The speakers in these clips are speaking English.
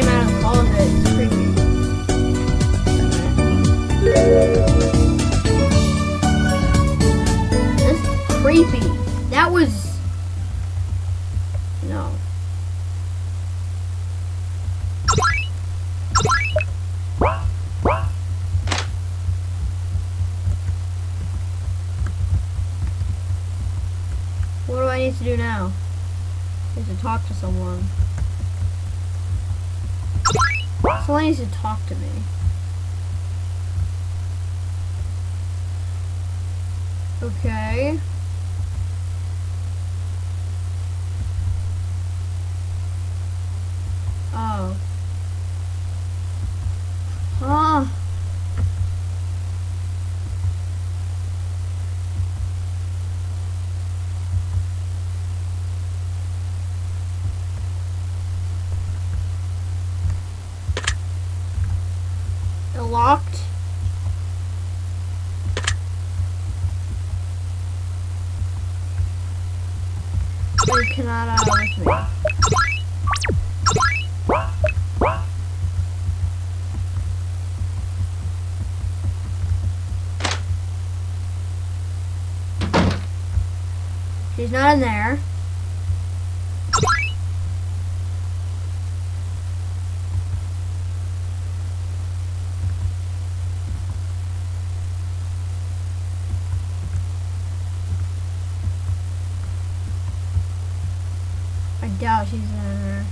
came out of the closet. It's creepy. This is creepy. That was no. What do I need to do now? I need to talk to someone. Someone needs to talk to me. Okay. Oh. Cannot out me. She's not in there. Doubt she's in there.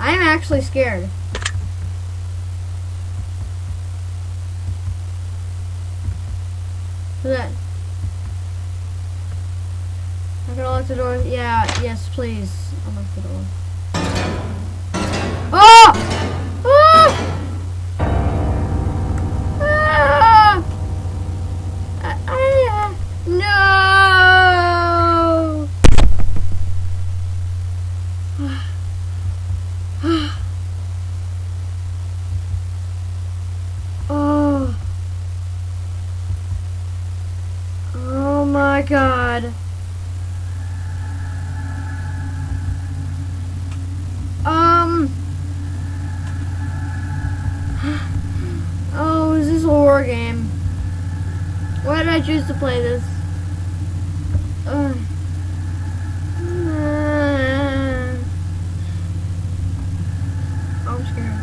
I'm actually scared. Who's that? I'm gonna lock the door. Yeah, yes, please. Unlock the door. God. Um. Oh, is this a horror game? Why did I choose to play this? Ugh. I'm scared.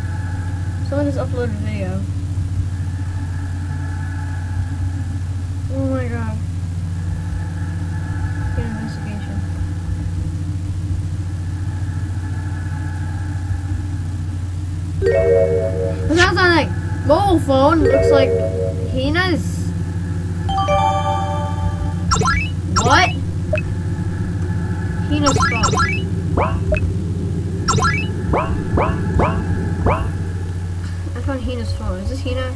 Someone just uploaded a video. Oh my god. Mobile phone. Looks like Hina's. What? Hina's phone. I found Hina's phone. Is this Hina?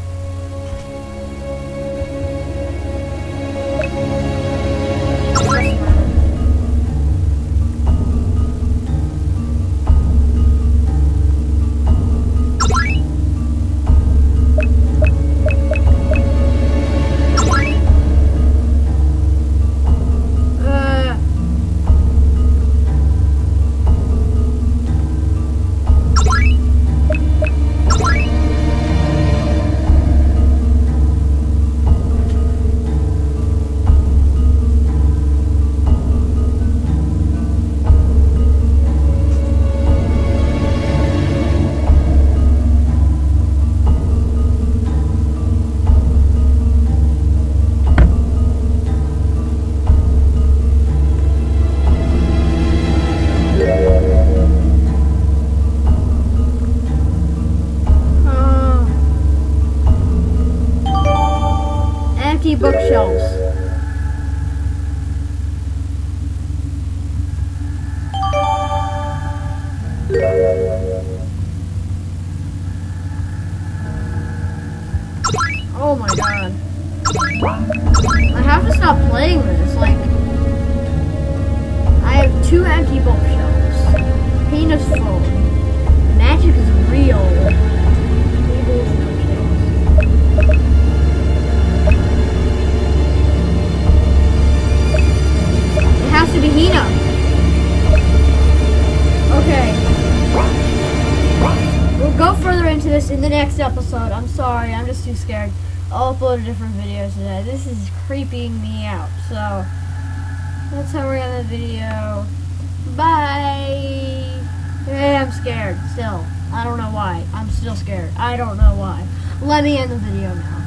Empty bookshelves. Oh my god. I have to stop playing this. Like, I have two empty bookshelves. Videos in the next episode. I'm sorry, I'm just too scared. I'll upload a different video today. This is creeping me out. So that's how we're gonna video. Bye. Hey, I'm scared still. I don't know why. I'm still scared. I don't know why. Let me end the video now.